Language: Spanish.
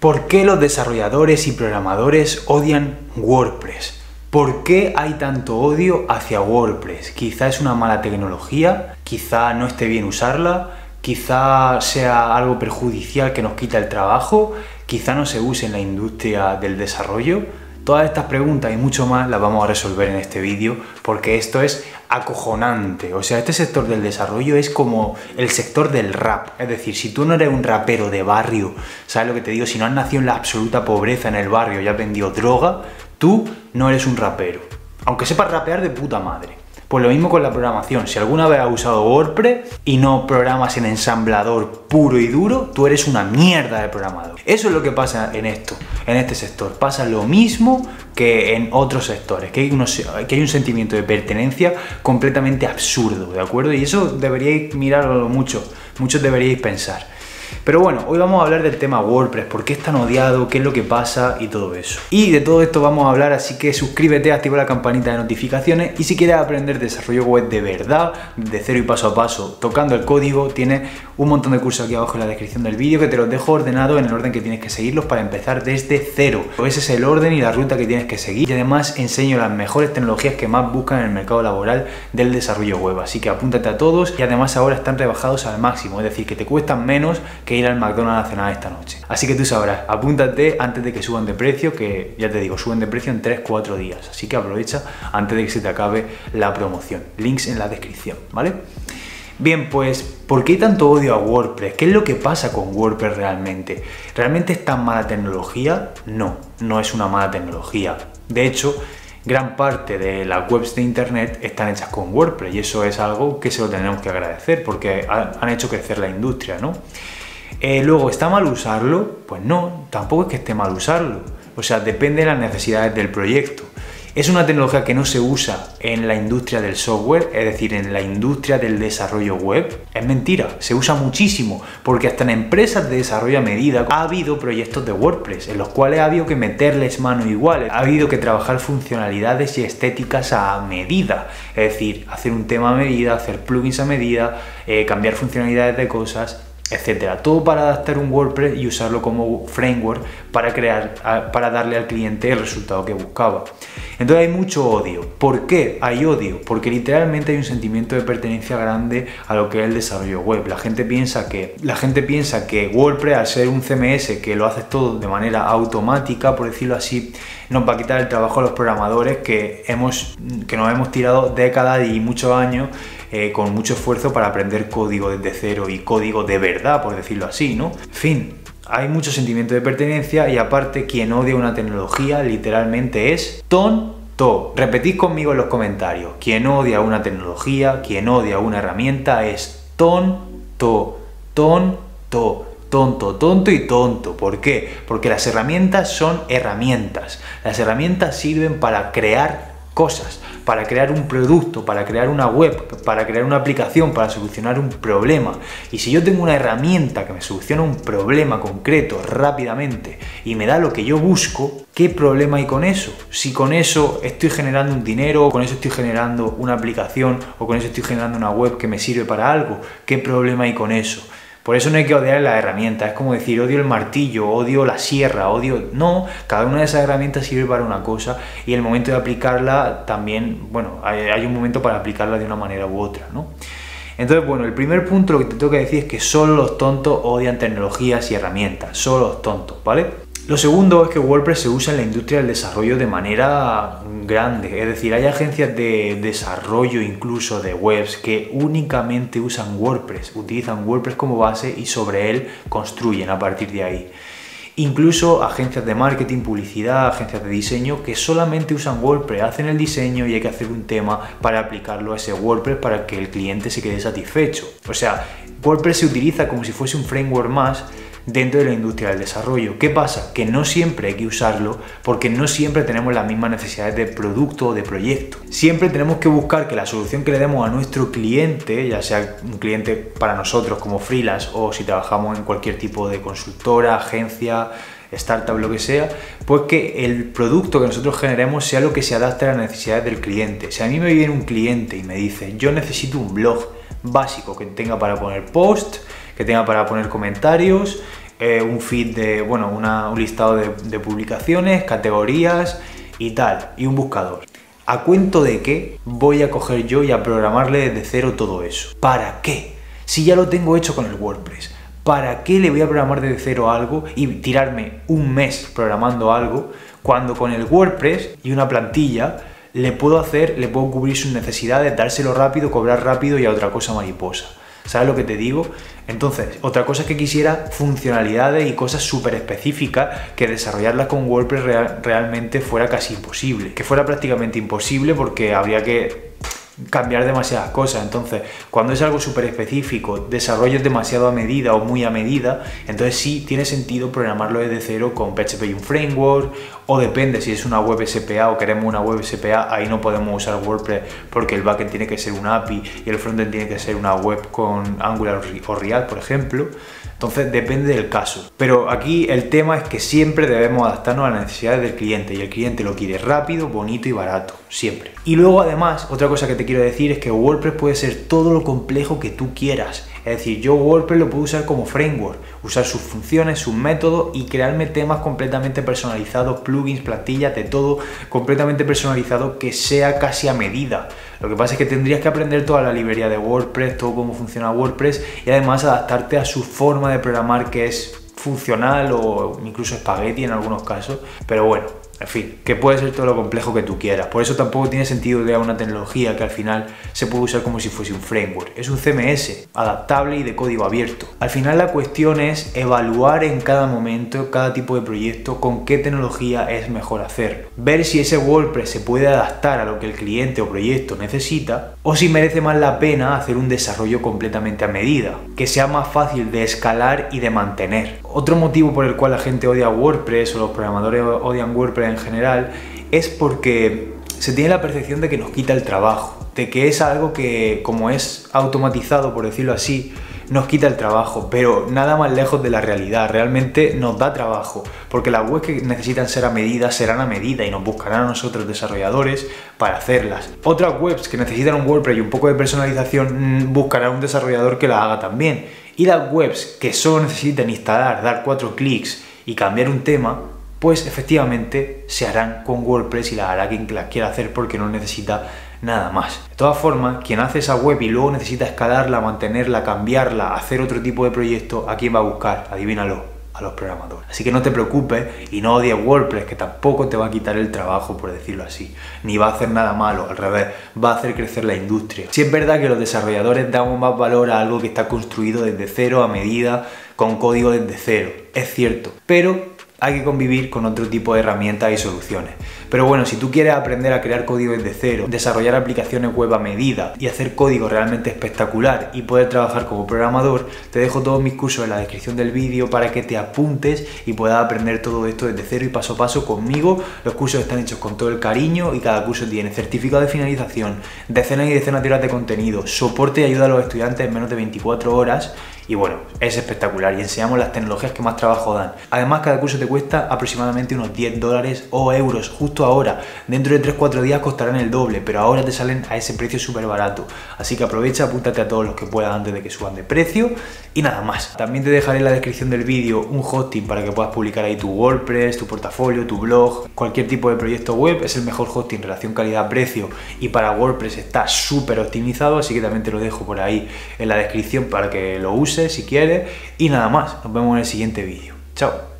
¿Por qué los desarrolladores y programadores odian WordPress? ¿Por qué hay tanto odio hacia WordPress? Quizá es una mala tecnología, quizá no esté bien usarla, quizá sea algo perjudicial que nos quita el trabajo, quizá no se use en la industria del desarrollo. Todas estas preguntas y mucho más las vamos a resolver en este vídeo porque esto es acojonante. O sea, este sector del desarrollo es como el sector del rap. Es decir, si tú no eres un rapero de barrio, ¿sabes lo que te digo? Si no has nacido en la absoluta pobreza en el barrio y has vendido droga, tú no eres un rapero. Aunque sepas rapear de puta madre. Pues lo mismo con la programación. Si alguna vez has usado WordPress y no programas en ensamblador puro y duro, tú eres una mierda de programador. Eso es lo que pasa en esto, en este sector. Pasa lo mismo que en otros sectores, que hay, que hay un sentimiento de pertenencia completamente absurdo, ¿de acuerdo? Y eso deberíais mirarlo mucho, muchos deberíais pensar. Pero bueno, hoy vamos a hablar del tema WordPress, por qué es tan odiado, qué es lo que pasa y todo eso. Y de todo esto vamos a hablar, así que suscríbete, activa la campanita de notificaciones y si quieres aprender desarrollo web de verdad, de cero y paso a paso, tocando el código, tienes un montón de cursos aquí abajo en la descripción del vídeo que te los dejo ordenado en el orden que tienes que seguirlos para empezar desde cero. Ese es el orden y la ruta que tienes que seguir y además enseño las mejores tecnologías que más buscan en el mercado laboral del desarrollo web. Así que apúntate a todos y además ahora están rebajados al máximo, es decir, que te cuestan menos que ir al McDonald's a cenar esta noche. Así que tú sabrás, apúntate antes de que suban de precio, que ya te digo, suben de precio en 3-4 días. Así que aprovecha antes de que se te acabe la promoción. Links en la descripción, ¿vale? Bien, pues, ¿por qué tanto odio a WordPress? ¿Qué es lo que pasa con WordPress realmente? ¿Realmente es tan mala tecnología? No, no es una mala tecnología. De hecho, gran parte de las webs de internet están hechas con WordPress y eso es algo que se lo tenemos que agradecer porque han hecho crecer la industria, ¿no? Eh, luego, ¿está mal usarlo? Pues no, tampoco es que esté mal usarlo. O sea, depende de las necesidades del proyecto. Es una tecnología que no se usa en la industria del software, es decir, en la industria del desarrollo web. Es mentira, se usa muchísimo, porque hasta en empresas de desarrollo a medida ha habido proyectos de WordPress en los cuales ha habido que meterles mano igual, ha habido que trabajar funcionalidades y estéticas a medida, es decir, hacer un tema a medida, hacer plugins a medida, eh, cambiar funcionalidades de cosas etcétera. Todo para adaptar un WordPress y usarlo como framework para crear, para darle al cliente el resultado que buscaba. Entonces hay mucho odio. ¿Por qué hay odio? Porque literalmente hay un sentimiento de pertenencia grande a lo que es el desarrollo web. La gente piensa que la gente piensa que WordPress al ser un CMS que lo hace todo de manera automática, por decirlo así, nos va a quitar el trabajo a los programadores que hemos que nos hemos tirado décadas y muchos años eh, con mucho esfuerzo para aprender código desde cero y código de verdad, por decirlo así, ¿no? Fin, hay mucho sentimiento de pertenencia y aparte quien odia una tecnología literalmente es tonto. Repetid conmigo en los comentarios, quien odia una tecnología, quien odia una herramienta es tonto, tonto tonto, tonto y tonto. ¿Por qué? Porque las herramientas son herramientas. Las herramientas sirven para crear cosas, para crear un producto, para crear una web, para crear una aplicación, para solucionar un problema. Y si yo tengo una herramienta que me soluciona un problema concreto rápidamente y me da lo que yo busco, ¿qué problema hay con eso? Si con eso estoy generando un dinero, o con eso estoy generando una aplicación, o con eso estoy generando una web que me sirve para algo, ¿qué problema hay con eso? Por eso no hay que odiar la herramienta, es como decir odio el martillo, odio la sierra, odio... No, cada una de esas herramientas sirve para una cosa y el momento de aplicarla también, bueno, hay, un momento para aplicarla de una manera u otra, ¿no? Entonces, bueno, el primer punto lo que te tengo que decir es que solo los tontos odian tecnologías y herramientas, solo los tontos, ¿vale? Lo segundo es que WordPress se usa en la industria del desarrollo de manera grande, es decir, hay agencias de desarrollo incluso de webs que únicamente usan WordPress, utilizan WordPress como base y sobre él construyen a partir de ahí. Incluso agencias de marketing, publicidad, agencias de diseño que solamente usan WordPress, hacen el diseño y hay que hacer un tema para aplicarlo a ese WordPress para que el cliente se quede satisfecho. O sea, WordPress se utiliza como si fuese un framework más dentro de la industria del desarrollo. ¿Qué pasa? Que no siempre hay que usarlo porque no siempre tenemos las mismas necesidades de producto o de proyecto. Siempre tenemos que buscar que la solución que le demos a nuestro cliente, ya sea un cliente para nosotros como freelance o si trabajamos en cualquier tipo de consultora, agencia, startup, lo que sea, pues que el producto que nosotros generemos sea lo que se adapte a las necesidades del cliente. Si a mí me viene un cliente y me dice, yo necesito un blog básico que tenga para poner post, que tenga para poner comentarios, eh, un feed de, bueno, un listado de, de publicaciones, categorías y tal, y un buscador. ¿A cuento de qué voy a coger yo y a programarle desde cero todo eso? ¿Para qué? Si ya lo tengo hecho con el WordPress. ¿Para qué le voy a programar desde cero algo y tirarme un mes programando algo cuando con el WordPress y una plantilla le puedo hacer, le puedo cubrir sus necesidades, dárselo rápido, cobrar rápido y a otra cosa mariposa? ¿Sabes lo que te digo? Entonces, otra cosa es que quisiera funcionalidades y cosas súper específicas que desarrollarlas con WordPress realmente fuera casi imposible. Que fuera prácticamente imposible porque habría que cambiar demasiadas cosas. Entonces, cuando es algo súper específico, desarrollo demasiado a medida o muy a medida, entonces sí tiene sentido programarlo desde cero con PHP y un framework, o depende si es una web SPA o queremos una web SPA, ahí no podemos usar WordPress porque el backend tiene que ser un API y el frontend tiene que ser una web con Angular o React, por ejemplo. Entonces depende del caso. Pero aquí el tema es que siempre debemos adaptarnos a las necesidades del cliente y el cliente lo quiere rápido, bonito y barato, siempre. Y luego además, otra cosa que te quiero decir es que WordPress puede ser todo lo complejo que tú quieras. Es decir, yo WordPress lo puedo usar como framework, usar sus funciones, sus métodos y crearme temas completamente personalizados, plugins, plantillas, de todo completamente personalizado que sea casi a medida. Lo que pasa es que tendrías que aprender toda la librería de WordPress, todo cómo funciona WordPress y además adaptarte a su forma de programar que es funcional o incluso espagueti en algunos casos. Pero bueno, en fin, que puede ser todo lo complejo que tú quieras. Por eso tampoco tiene sentido crear una tecnología que al final se puede usar como si fuese un framework. Es un CMS, adaptable y de código abierto. Al final la cuestión es evaluar en cada momento, cada tipo de proyecto, con qué tecnología es mejor hacerlo. Ver si ese WordPress se puede adaptar a lo que el cliente o proyecto necesita o si merece más la pena hacer un desarrollo completamente a medida, que sea más fácil de escalar y de mantener. Otro motivo por el cual la gente odia WordPress o los programadores odian WordPress en general es porque se tiene la percepción de que nos quita el trabajo, de que es algo que como es automatizado, por decirlo así, nos quita el trabajo, pero nada más lejos de la realidad, realmente nos da trabajo, porque las webs que necesitan ser a medida serán a medida y nos buscarán a nosotros desarrolladores para hacerlas. Otras webs que necesitan un WordPress y un poco de personalización mm, buscarán un desarrollador que la haga también. Y las webs que solo necesitan instalar, dar cuatro clics y cambiar un tema, pues efectivamente se harán con WordPress y las hará quien las quiera hacer porque no necesita nada más. De todas formas, quien hace esa web y luego necesita escalarla, mantenerla, cambiarla, hacer otro tipo de proyecto, ¿a quién va a buscar? Adivínalo a los programadores. Así que no te preocupes y no odies WordPress, que tampoco te va a quitar el trabajo, por decirlo así, ni va a hacer nada malo, al revés, va a hacer crecer la industria. Si es verdad que los desarrolladores damos más valor a algo que está construido desde cero a medida, con código desde cero, es cierto, pero hay que convivir con otro tipo de herramientas y soluciones. Pero bueno, si tú quieres aprender a crear código desde cero, desarrollar aplicaciones web a medida y hacer código realmente espectacular y poder trabajar como programador, te dejo todos mis cursos en la descripción del vídeo para que te apuntes y puedas aprender todo esto desde cero y paso a paso conmigo. Los cursos están hechos con todo el cariño y cada curso tiene certificado de finalización, decenas y decenas de horas de contenido, soporte y ayuda a los estudiantes en menos de 24 horas y bueno, es espectacular y enseñamos las tecnologías que más trabajo dan. Además, cada curso te cuesta aproximadamente unos 10 dólares o euros justo ahora. Dentro de 3-4 días costarán el doble, pero ahora te salen a ese precio súper barato. Así que aprovecha, apúntate a todos los que puedas antes de que suban de precio y nada más. También te dejaré en la descripción del vídeo un hosting para que puedas publicar ahí tu WordPress, tu portafolio, tu blog, cualquier tipo de proyecto web. Es el mejor hosting relación calidad-precio y para WordPress está súper optimizado, así que también te lo dejo por ahí en la descripción para que lo uses si quieres. Y nada más, nos vemos en el siguiente vídeo. Chao.